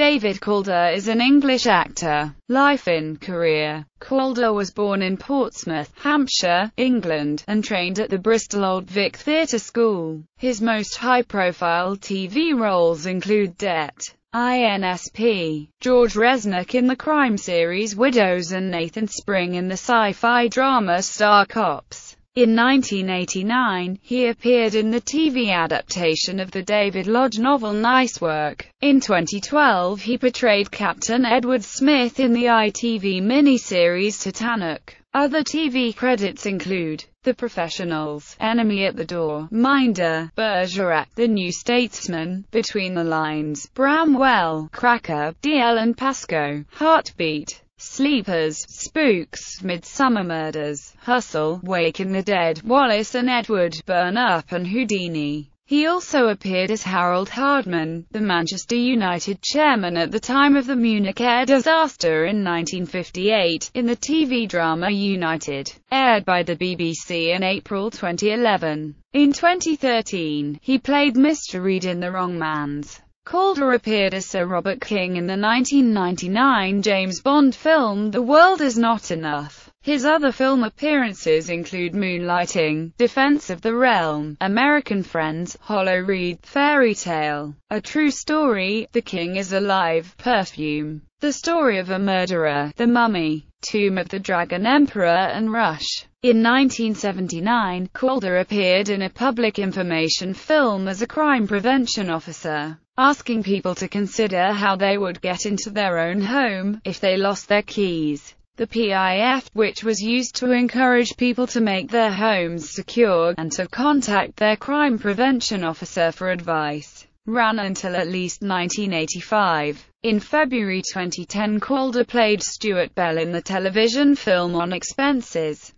David Calder is an English actor. Life in career Calder was born in Portsmouth, Hampshire, England, and trained at the Bristol Old Vic Theatre School. His most high-profile TV roles include Det. INSP, George Resnick in the crime series Widows and Nathan Spring in the sci-fi drama Star Cops. In 1989, he appeared in the TV adaptation of the David Lodge novel Nice Work. In 2012 he portrayed Captain Edward Smith in the ITV miniseries Titanic. Other TV credits include The Professionals, Enemy at the Door, Minder, Bergerac, The New Statesman, Between the Lines, Bramwell, Cracker, Dalziel and Pascoe, Heartbeat. Sleepers, Spooks, Midsomer Murders, Hustle, Waking the Dead, Wallis and Edward, Burn Up and Houdini. He also appeared as Harold Hardman, the Manchester United chairman at the time of the Munich air disaster in 1958, in the TV drama United, aired by the BBC in April 2011. In 2013, he played Mr. Reed in The Wrong Mans. Calder appeared as Sir Robert King in the 1999 James Bond film The World Is Not Enough. His other film appearances include Moonlighting, Defense of the Realm, American Friends, Hollow Reed, Fairy Tale, A True Story, The King is Alive, Perfume, The Story of a Murderer, The Mummy, Tomb of the Dragon Emperor and Rush. In 1979, Calder appeared in a public information film as a crime prevention officer asking people to consider how they would get into their own home, if they lost their keys. The PIF, which was used to encourage people to make their homes secure, and to contact their crime prevention officer for advice, ran until at least 1985. In February 2010 Calder played Stuart Bell in the television film On Expenses.